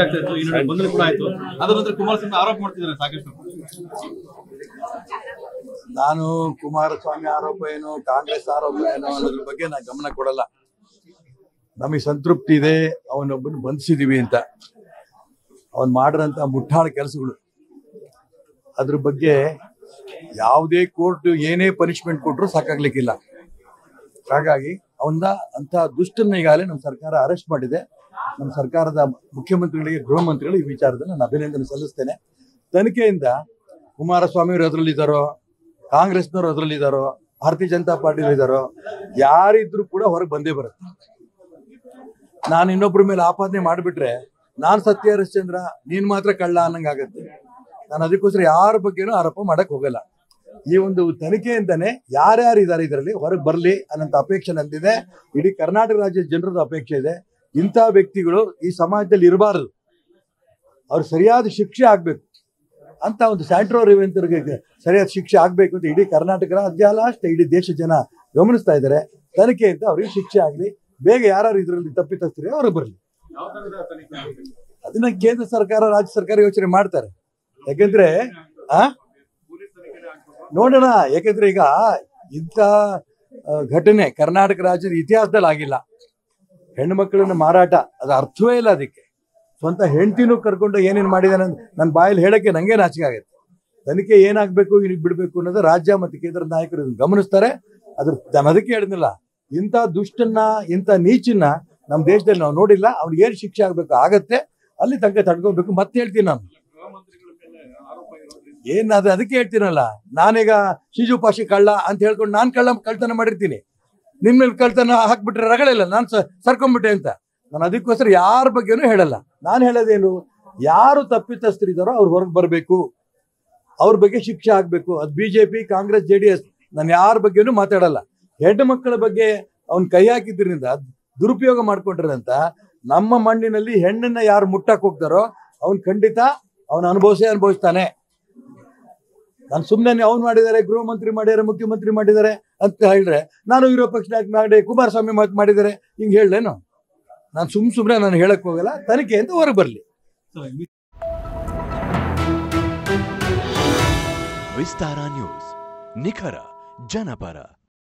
ಆಗ್ತಾ ಇತ್ತು ಈ ನಡುವೆ ಗೊಂದಲ ಕೂಡ ಆಯ್ತು. ಅದರ ನಂತರ ಕುಮಾರಸ್ವಾಮಿ ಆರೋಪ ಮಾಡ್ತಿದ್ದಾರೆ ಸಾಕಷ್ಟು. ನಾನು ಕುಮಾರಸ್ವಾಮಿ ಆರೋಪ ಏನು ಕಾಂಗ್ರೆಸ್ ಆರೋಪ ಏನು ಅನ್ನೋದ್ರ ಬಗ್ಗೆ ನಾನು ಗಮನ ಕೊಡಲ್ಲ. ನಮಗೆ ಸಂತೃಪ್ತಿ ಇದೆ ಅವನೊಬ್ಬನ ಬಂಧಿಸಿದೀವಿ ಅಂತ. ಅವನ್ ಮಾಡಿದಂತ ಮುಟ್ಟಾಳ ಕೆಲಸಗಳು. ಅದ್ರ ಬಗ್ಗೆ ಯಾವುದೇ ಕೋರ್ಟ್ ಏನೇ ಪನಿಷ್ಮೆಂಟ್ ಕೊಟ್ಟರು ಸಾಕಾಗ್ಲಿಕ್ಕಿಲ್ಲ. ಹಾಗಾಗಿ ಅವನ್ನ ಅಂತ ದುಷ್ಟನ್ನ ಈಗಾಗಲೇ ನಮ್ಮ ಸರ್ಕಾರ ಅರೆಸ್ಟ್ ಮಾಡಿದೆ. ನಮ್ಮ ಸರ್ಕಾರದ ಮುಖ್ಯಮಂತ್ರಿಗಳಿಗೆ, ಗೃಹ ಮಂತ್ರಿಗಳು ಈ ವಿಚಾರದಲ್ಲಿ ನಾನು ಅಭಿನಂದನೆ ಸಲ್ಲಿಸ್ತೇನೆ. ತನಿಖೆಯಿಂದ ಕುಮಾರಸ್ವಾಮಿ ಅವರು ಅದರಲ್ಲಿದ್ದಾರೋ ಕಾಂಗ್ರೆಸ್ನವರು ಅದರಲ್ಲಿದ್ದಾರೋ ಭಾರತೀಯ ಜನತಾ ಪಾರ್ಟಿ ಇದ್ದಾರೋ ಯಾರಿದ್ರು ಕೂಡ ಹೊರಗೆ ಬಂದೇ ಬರುತ್ತೆ. ನಾನು ಇನ್ನೊಬ್ಬರ ಮೇಲೆ ಆಪಾದನೆ ಮಾಡಿಬಿಟ್ರೆ ನಾನು ಸತ್ಯ ಹರಿಶ್ಚಂದ್ರ ನೀನ್ ಮಾತ್ರ ಕಳ್ಳ ಅನ್ನಂಗಾಗತ್ತೆ ನಾನು ಅದಕ್ಕೋಸ್ಕರ ಯಾರ ಬಗ್ಗೆನೂ ಆರೋಪ ಮಾಡಕ್ ಹೋಗಲ್ಲ. ಈ ಒಂದು ತನಿಖೆಯಿಂದನೇ ಯಾರ್ಯಾರು ಇದ್ದಾರೆ ಇದರಲ್ಲಿ, ಹೊರಗೆ ಬರಲಿ ಅನ್ನೋಂಥ ಅಪೇಕ್ಷೆ ನಂದಿದೆ. ಇಡೀ ಕರ್ನಾಟಕ ರಾಜ್ಯದ ಜನರದ ಅಪೇಕ್ಷೆ ಇದೆ. ಇಂಥ ವ್ಯಕ್ತಿಗಳು ಈ ಸಮಾಜದಲ್ಲಿ ಇರಬಾರದು. ಅವ್ರು ಸರಿಯಾದ ಶಿಕ್ಷೆ ಆಗ್ಬೇಕು. ಅಂತ ಒಂದು ಸ್ಯಾಂಟ್ರೋ ರೇವಂತರಿಗೆ ಸರಿಯಾದ ಶಿಕ್ಷೆ ಆಗ್ಬೇಕು ಅಂತ ಇಡೀ ಕರ್ನಾಟಕ ರಾಜ್ಯ ಅಷ್ಟೇ ಇಡೀ ದೇಶ ಜನ ಗಮನಿಸ್ತಾ ಇದ್ದಾರೆ. ತನಿಖೆ ಅಂತ ಅವ್ರಿಗೆ ಶಿಕ್ಷೆ ಆಗಲಿ, ಬೇಗ ಯಾರು ಇದರಲ್ಲಿ ತಪ್ಪಿತಸ್ಥರಿ ಅವರು ಬರಲಿ. ಅದನ್ನ ಕೇಂದ್ರ ಸರ್ಕಾರ, ರಾಜ್ಯ ಸರ್ಕಾರ ಯೋಚನೆ ಮಾಡ್ತಾರೆ. ಯಾಕೆಂದ್ರೆ, ಆ? ನೋಡೋಣ, ಯಾಕೆಂದ್ರೆ ಈಗ ಇಂಥ ಘಟನೆ ಕರ್ನಾಟಕ ರಾಜ್ಯದ ಇತಿಹಾಸದಲ್ಲಿ ಆಗಿಲ್ಲ ಹೆಣ್ಣು ಮಕ್ಕಳನ್ನ ಮಾರಾಟ, ಅದು ಅರ್ಥವೇ ಇಲ್ಲ ಅದಕ್ಕೆ. ಸ್ವಂತ ಹೆಂಡತಿನೂ ಕರ್ಕೊಂಡು ಏನೇನು ಮಾಡಿದಾನೆ ನನ್ನ ಬಾಯಲ್ಲಿ ಹೇಳಕ್ಕೆ ನನಗೆ ನಾಚಿಕೆ ಆಗುತ್ತೆ. ತನಿಖೆ ಏನಾಗಬೇಕು ಇದಕ್ಕೆ ಬಿಡಬೇಕು ಅನ್ನೋದು ರಾಜ್ಯ ಮತ್ತು ಕೇಂದ್ರ ನಾಯಕರು ಗಮನಿಸ್ತಾರೆ. ಅದ್ರ ನಾನು ಅದಕ್ಕೆ ಹೇಳಿದ್ನಲ್ಲ ಇಂಥ ದುಷ್ಟನ್ನ, ಇಂಥ ನೀಚನ್ನ ನಮ್ಮ ದೇಶದಲ್ಲಿ ನಾವು ನೋಡಿಲ್ಲ. ಅವ್ನಿಗೆ ಏನು ಶಿಕ್ಷೆ ಆಗಬೇಕು, ಆಗತ್ತೆ. ಅಲ್ಲಿ ತನಕ ತಡ್ಕೋಬೇಕು. ಮತ್ತೆ ಹೇಳ್ತೀನಿ ನಾನು. ಏನಾದ್ರೆ ಅದು ಅದಕ್ಕೆ ಹೇಳ್ತೀನಲ್ಲ. ನಾನೀಗ ಶಿಜು ಪಾಶಿ ಕಳ್ಳ ಅಂತ ಹೇಳ್ಕೊಂಡು ನಾನು ಕಳ್ಳ ಕಳ್ತನ ಮಾಡಿರ್ತೀನಿ. ನಿಮ್ಮ ಮೇಲೆ ಕಳ್ತನ ಹಾಕ್ಬಿಟ್ರೆ ರಗಳಿಲ್ಲ ನಾನು ಸರ್ಕೊಂಡ್ಬಿಟ್ಟೆ ಅಂತ. ನಾನು ಅದಕ್ಕೋಸ್ಕರ ಯಾರ ಬಗ್ಗೆನೂ ಹೇಳಲ್ಲ. ನಾನು ಹೇಳೋದೇನು? ಯಾರು ತಪ್ಪಿತಸ್ಥರಿದ್ದಾರೋ ಅವ್ರು ಹೊರಗೆ ಬರಬೇಕು. ಅವ್ರ ಬಗ್ಗೆ ಶಿಕ್ಷೆ ಆಗ್ಬೇಕು. ಅದು BJP, Congress, J D S. ನಾನು ಯಾರ ಬಗ್ಗೆನೂ ಮಾತಾಡಲ್ಲ. ಹೆಣ್ಣು ಮಕ್ಕಳ ಬಗ್ಗೆ ಅವ್ನ್ ಕೈ ಹಾಕಿದ್ರಿಂದ ದುರುಪಯೋಗ ಮಾಡ್ಕೊಂಡಿರಂತ ನಮ್ಮ ಮಣ್ಣಿನಲ್ಲಿ ಹೆಣ್ಣನ್ನ ಯಾರು ಮುಟ್ಟಕ್ ಹೋಗ್ತಾರೋ ಅವ್ನ್ ಖಂಡಿತ ಅವನ ಅನುಭವಿಸೇ ಅನುಭವಿಸ್ತಾನೆ. ನಾನು ಸುಮ್ಮನೆ ಅವ್ನು ಮಾಡಿದ್ದಾರೆ, ಗೃಹ ಮಂತ್ರಿ ಮಾಡಿದ್ದಾರೆ ಮುಖ್ಯಮಂತ್ರಿ ಮಾಡಿದ್ದಾರೆ. ಅಂತ ಹೇಳಿದ್ರೆ, ನಾನು ವಿರೋಧ ಪಕ್ಷ ನಾಯಕ ಮಾಡಿ, ಕುಮಾರಸ್ವಾಮಿ ಮಾತು ಮಾಡಿದರೆ ಹಿಂಗೆ ಹೇಳಲೇನು? ನಾನು ಸುಮ್ ಸುಮ್ಮನೆ ನಾನು ಹೇಳಕ್ಕೆ ಹೋಗಲ್ಲ, ತನಿಖೆ ಅಂತ ಹೊರಗೆ ಬರಲಿ. ವಿಸ್ತಾರ ನ್ಯೂಸ್, ನಿಖರ, ಜನಪರ.